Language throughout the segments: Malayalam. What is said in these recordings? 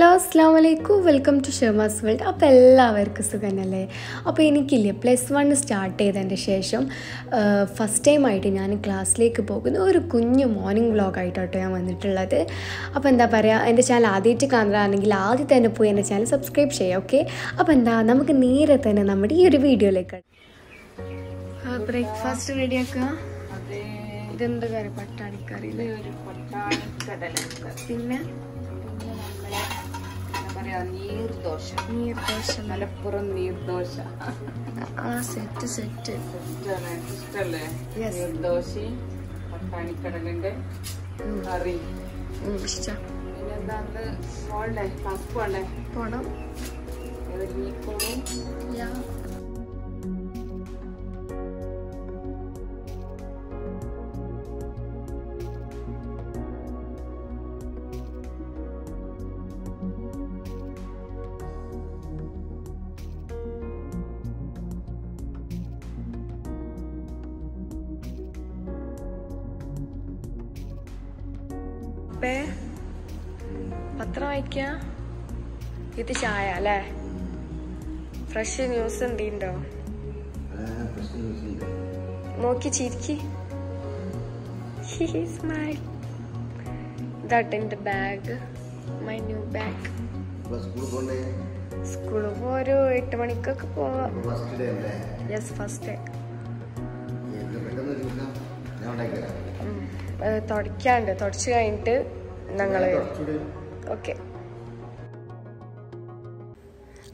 ഹലോ അസ്സാം വലൈക്കും വെൽക്കം ടു ഷെമാസ് വേൾഡ്. അപ്പോൾ എല്ലാവർക്കും സുഖനല്ലേ അപ്പോൾ എനിക്കില്ലേ പ്ലസ് വൺ സ്റ്റാർട്ട് ചെയ്തതിന്റെ ശേഷം ഫസ്റ്റ് ടൈം ആയിട്ട് ഞാൻ ക്ലാസ്സിലേക്ക് പോകുന്ന ഒരു കുഞ്ഞു മോർണിംഗ് വ്ളോഗായിട്ടോ ഞാൻ വന്നിട്ടുള്ളത്. അപ്പോൾ എന്താ പറയുക എന്റെ ചാനൽ ആദ്യമായിട്ട് കാണുകയാണെങ്കിൽ ആദ്യം തന്നെ പോയി എന്റെ ചാനൽ സബ്സ്ക്രൈബ് ചെയ്യാം ഓക്കെ അപ്പോൾ എന്താ നമുക്ക് നേരെ തന്നെ നമ്മുടെ ഈ ഒരു വീഡിയോയിലേക്ക് ബ്രേക്ക്ഫാസ്റ്റ് റെഡിയാക്കുക അത്. ഇതെന്ത് കറി? പട്ടാണിക്കറി ഒരു പട്ടാണി കടലക്കറി പിന്നെ? നീർദോശ. നീർദോശ മലപ്പുറം നീർദോശ. ആ സെറ്റ് സെറ്റ് ഇഷ്ടല്ലേ. നീർദോശയും പട്ടാണിക്കടലിന്റെ കറി. ഇഷ്ടം. പിന്നെന്താ പോണ്ടേ ക്ലാസ് പോണ്ടേ പോണം. ഒരുങ്ങിക്കോളും പേ പത്രം വായിക്ക? ഇത് ചായ അല്ലേ? ഫ്രഷ് ന്യൂസ് എന്തിണ്ടോ നോക്കി ചിരിക്കി. സ്മൈൽ ഇതാട്ടെ എന്റെ ബാഗ് മൈ ന്യൂ ബാഗ് സ്കൂളിൽ പോ ഒരു എട്ട് മണിക്കൊക്കെ പോവാം. യെസ് ഫസ്റ്റ് ഡേ തുടയ്ക്കാണ്ട് തുടച്ച് കഴിഞ്ഞിട്ട് ഞങ്ങൾ ഓക്കെ.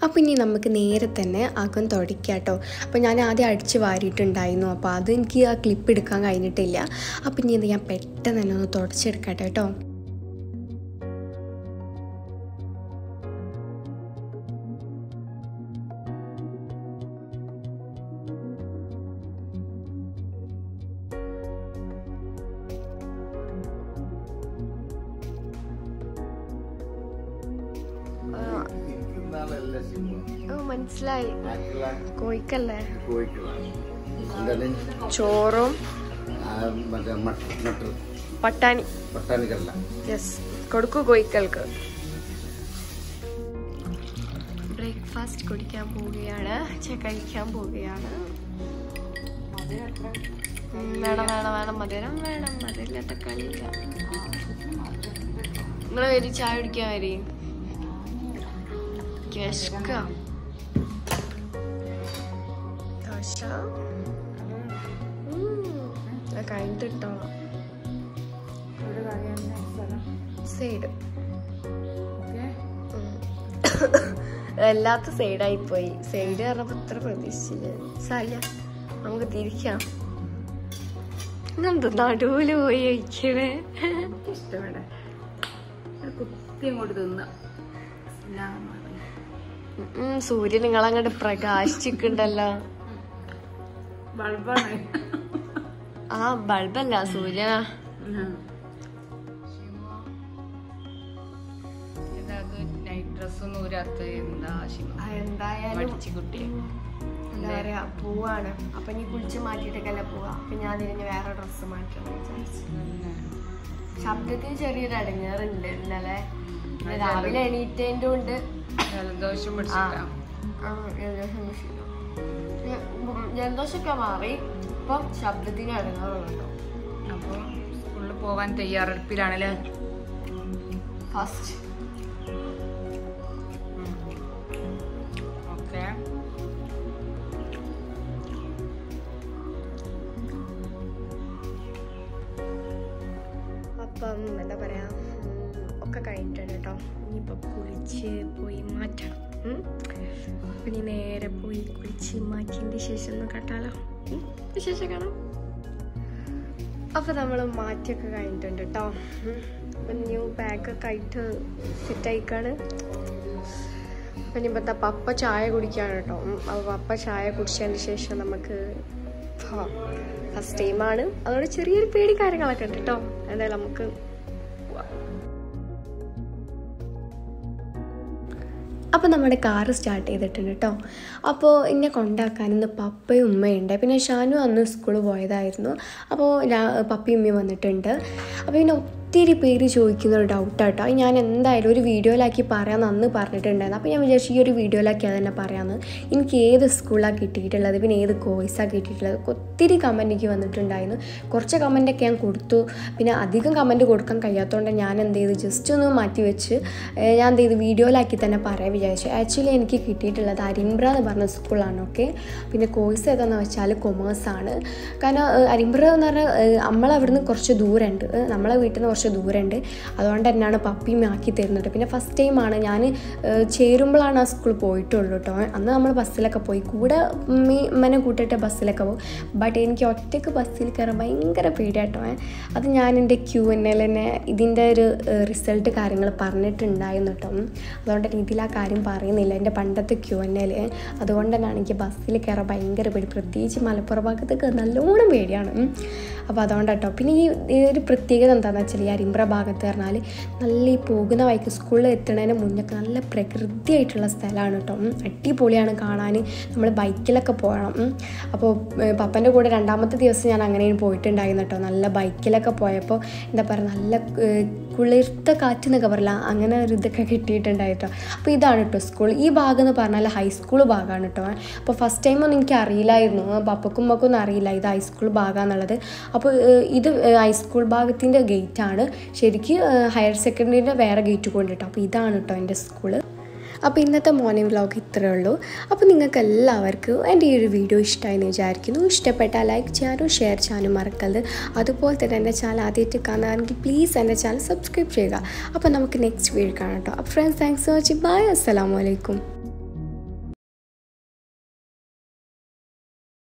അപ്പോൾ ഇനി നമുക്ക് നേരെ തന്നെ അകം തുടയ്ക്കാം കേട്ടോ അപ്പോൾ ഞാൻ ആദ്യം അടിച്ച് വാരിയിട്ടുണ്ടായിരുന്നു. അപ്പോൾ അത് എനിക്ക് ആ ക്ലിപ്പ് എടുക്കാൻ കഴിഞ്ഞിട്ടില്ല. അപ്പോൾ ഇനി ഇത് ഞാൻ പെട്ടെന്ന് തന്നെ ഒന്ന് തുടച്ചെടുക്കട്ടെ കേട്ടോ. മനസ്സിലായി. കോഴിക്കല്ലേ? ചോറും പട്ടാണി. പട്ടാണിക്കല്ല. യെസ് കൊടുക്കൂ കോഴിക്കൾക്ക്. ബ്രേക്ക്ഫാസ്റ്റ് കുടിക്കാൻ പോവുകയാണ്. കഴിക്കാൻ പോവുകയാണ്. വേണം വേണം വേണം. മധുരം വേണം. മധുരമില്ല തക്കാളി ഇല്ല നിങ്ങൾ വരി ചായ കുടിക്കാൻ വരി. വിശക്ക ദോശ ഉം, അത് കഴിഞ്ഞിട്ട് ഇട്ടോളാം ഒരു കറി തന്നെ സ്ഥലം സൈഡ് വല്ലാത്ത സൈഡായി പോയി സൈഡ് പറഞ്ഞപ്പോ ഇത്ര പ്രതീക്ഷിച്ചില്ല. സാരില്ല നമുക്ക് തിരിക്കാം. ഇന്നെന്ത് നടുവിൽ പോയി കഴിക്കണേ ഇഷ്ടപ്പെടെ കുത്തി അങ്ങോട്ട് തിന്ന. ഉം, നിങ്ങൾ അങ്ങോട്ട് പ്രകാശിച്ചിട്ടുണ്ടല്ലോ. ബൾബാണ്. ആ ബൾബല്ല സൂര്യനാ. ഇതത് നൈറ്റ് ഡ്രസ്സൊന്നും ഊരാത്ത എന്താ ശിവ? എന്തായാലും എന്താ പറയാ പോവാണ്. അപ്പൊ നീ കുളിച്ച് മാറ്റിയിട്ടൊക്കെയല്ലേ പോവാ? അപ്പൊ ഞാൻ ഇനി വേറെ ഡ്രസ്സ് മാറ്റണം വിചാരിച്ചു. ശബ്ദത്തിന് ചെറിയൊരു അടങ്ങാറുണ്ട് ഇന്നലെ. രാവിലെ എണീറ്റേന്റെ കൊണ്ട് ജലദോഷം ജലദോഷമൊക്കെ മാറി. ഇപ്പം ശബ്ദത്തിന് അടങ്ങാറുണ്ടോ അപ്പൊ സ്കൂളിൽ പോവാൻ തയ്യാറെടുപ്പിലാണല്ലേ? ഫസ്റ്റ്. ഓക്കെ. അപ്പം എന്താ പറയാ? ഒക്കെ ഒക്കെ കേട്ടോ. ഇനിയിപ്പോൾ കുളിച്ച് പോയി മാറ്റണം. അപ്പൊ ഇനി നേരെ പോയി കുളിച്ച് മാറ്റിയതിന്റെ ശേഷം ഒന്ന് കേട്ടാലോ. വിശേഷം കാണാം. അപ്പൊ നമ്മൾ മാറ്റിയൊക്കെ കഴിഞ്ഞിട്ടുണ്ട് കേട്ടോ. ന്യൂ ബാഗൊക്കെ ആയിട്ട് സെറ്റ് ആയിക്കാണ്. അപ്പം ഇനി ഇപ്പം പപ്പ ചായ കുടിക്കാണ് കേട്ടോ. അപ്പോൾ അപ്പൊ പപ്പ ചായ കുടിച്ചതിന് ശേഷം നമുക്ക് ഫസ്റ്റ് ടൈമാണ് അതോടെ ചെറിയൊരു പേടി കാര്യങ്ങളൊക്കെ ഉണ്ട് കേട്ടോ. എന്തായാലും നമുക്ക് അപ്പോൾ നമ്മുടെ കാറ് സ്റ്റാർട്ട് ചെയ്തിട്ടുണ്ട് കേട്ടോ അപ്പോൾ എന്നെ കൊണ്ടാക്കാൻ ഇന്ന് പപ്പയും ഉമ്മയുണ്ട് പിന്നെ ഷാനു അന്ന് സ്കൂളിൽ പോയതായിരുന്നു. അപ്പോൾ പപ്പയും ഉമ്മയും വന്നിട്ടുണ്ട്. അപ്പോൾ പിന്നെ ഒത്തിരി പേര് ചോദിക്കുന്ന ഒരു ഡൗട്ടാട്ടോ ഞാൻ എന്തായാലും ഒരു വീഡിയോയിലാക്കി പറയാമെന്ന് അന്ന് പറഞ്ഞിട്ടുണ്ടായിരുന്നു. അപ്പോൾ ഞാൻ വിചാരിച്ചു ഈ ഒരു വീഡിയോയിലാക്കി അത് തന്നെ പറയാമെന്ന് എനിക്ക് ഏത് സ്കൂളാണ് കിട്ടിയിട്ടുള്ളത് പിന്നെ ഏത് കോഴ്സാണ് കിട്ടിയിട്ടുള്ളത് ഒത്തിരി കമന്റ് എനിക്ക് വന്നിട്ടുണ്ടായിരുന്നു. കുറച്ച് കമന്റൊക്കെ ഞാൻ കൊടുത്തു. പിന്നെ അധികം കമന്റ് കൊടുക്കാൻ കഴിയാത്തതുകൊണ്ട് ഞാൻ എന്ത് ചെയ്തു? ജസ്റ്റ് ഒന്ന് മാറ്റി വെച്ച് ഞാൻ എന്ത് ചെയ്തു? വീഡിയോയിലാക്കി തന്നെ പറയാൻ വിചാരിച്ചു. ആക്ച്വലി എനിക്ക് കിട്ടിയിട്ടുള്ളത് അരിമ്പ്ര എന്ന് പറഞ്ഞ സ്കൂളാണ് ഓക്കെ പിന്നെ കോഴ്സ് ഏതാണെന്ന് വെച്ചാൽ കൊമേഴ്സാണ് കാരണം അരിമ്പ്ര എന്ന് പറഞ്ഞാൽ നമ്മളവിടുന്ന് കുറച്ച് ദൂരമുണ്ട് നമ്മളെ വീട്ടിൽ നിന്ന് കുറച്ച് ദൂരമുണ്ട്. അതുകൊണ്ട് തന്നെയാണ് പപ്പിയും ആക്കി തരുന്നത് പിന്നെ ഫസ്റ്റ് ടൈമാണ് ഞാൻ ചേരുമ്പോഴാണ് ആ സ്കൂളിൽ പോയിട്ടുള്ളൂ കേട്ടോ. അന്ന് നമ്മൾ ബസ്സിലൊക്കെ പോയി. കൂടെ ഉമ്മനെ കൂട്ടിയിട്ട് ബസ്സിലൊക്കെ പോകും. ബട്ട് എനിക്ക് ഒറ്റയ്ക്ക് ബസ്സിൽ കയറാൻ ഭയങ്കര പേടിയാട്ടോ അത് ഞാൻ എന്റെ ക്യൂ എൻ എൽ തന്നെ ഇതിന്റെ ഒരു റിസൾട്ട് കാര്യങ്ങൾ പറഞ്ഞിട്ടുണ്ടായിരുന്നു കേട്ടോ. അതുകൊണ്ട് തന്നെ ആ കാര്യം പറയുന്നില്ല എന്റെ പണ്ടത്തെ ക്യൂ എൻ എൽ അതുകൊണ്ട് തന്നെയാണ് എനിക്ക് ബസ്സിൽ കയറാൻ ഭയങ്കര പേടി. പ്രത്യേകിച്ച് മലപ്പുറം ഭാഗത്തൊക്കെ നല്ലോണം പേടിയാണ്. അപ്പോൾ അതുകൊണ്ട് കേട്ടോ. പിന്നെ ഈ ഒരു പ്രത്യേകത എന്താണെന്ന് വെച്ചാൽ ഈ അരിമ്പ്ര ഭാഗത്ത് പറഞ്ഞാൽ നല്ല ഈ പോകുന്ന വഴിക്ക് സ്കൂളിൽ എത്തുന്നതിന് മുന്നൊക്കെ നല്ല പ്രകൃതിയായിട്ടുള്ള സ്ഥലമാണ് കേട്ടോ. അടിപൊളിയാണ് കാണാൻ നമ്മൾ ബൈക്കിലൊക്കെ പോകണം. അപ്പോൾ പപ്പന്റെ കൂടെ രണ്ടാമത്തെ ദിവസം ഞാൻ അങ്ങനെയും പോയിട്ടുണ്ടായിരുന്നു കേട്ടോ നല്ല ബൈക്കിലൊക്കെ പോയപ്പോൾ എന്താ പറയുക നല്ല കുളിർത്ത കാറ്റ് എന്നൊക്കെ പറയില്ല അങ്ങനെ ഒരു ഇതൊക്കെ കിട്ടിയിട്ടുണ്ടായിട്ടോ. അപ്പോൾ ഇതാണ് കേട്ടോ സ്കൂൾ ഈ ഭാഗം എന്ന് പറഞ്ഞാൽ ഹൈസ്കൂൾ ഭാഗമാണ് കേട്ടോ അപ്പോൾ ഫസ്റ്റ് ടൈമൊന്നും എനിക്ക് അറിയില്ലായിരുന്നു. പപ്പക്കും ഉമ്മക്കൊന്നും അറിയില്ല. ഇത് ഹൈസ്കൂൾ ഭാഗമാണെന്നുള്ളത് അപ്പോൾ ഇത് ഹൈസ്കൂൾ ഭാഗത്തിന്റെ ഗേറ്റാണ് ശരിക്കും ഹയർ സെക്കൻഡറിന്റെ വേറെ ഗേറ്റ് കൊണ്ടിട്ടോ അപ്പോൾ ഇതാണ് കേട്ടോ എന്റെ സ്കൂൾ അപ്പോൾ ഇന്നത്തെ മോർണിംഗ് വ്ലോഗ് ഇത്രയേ ഉള്ളൂ. അപ്പോൾ നിങ്ങൾക്ക് എല്ലാവർക്കും എന്റെ ഈ ഒരു വീഡിയോ ഇഷ്ടമായി എന്ന് വിചാരിക്കുന്നു. ഇഷ്ടപ്പെട്ടാൽ ലൈക്ക് ചെയ്യാനും ഷെയർ ചെയ്യാനും മറക്കരുത്. അതുപോലെ തന്നെ എന്റെ ചാനൽ ആദ്യമായിട്ട് കാണാമെങ്കിൽ പ്ലീസ് എന്റെ ചാനൽ സബ്സ്ക്രൈബ് ചെയ്യുക. അപ്പോൾ നമുക്ക് നെക്സ്റ്റ് വീഡിയോ കാണാം കേട്ടോ. അപ്പോൾ friends thanks for watching bye അസ്സലാമു അലൈക്കും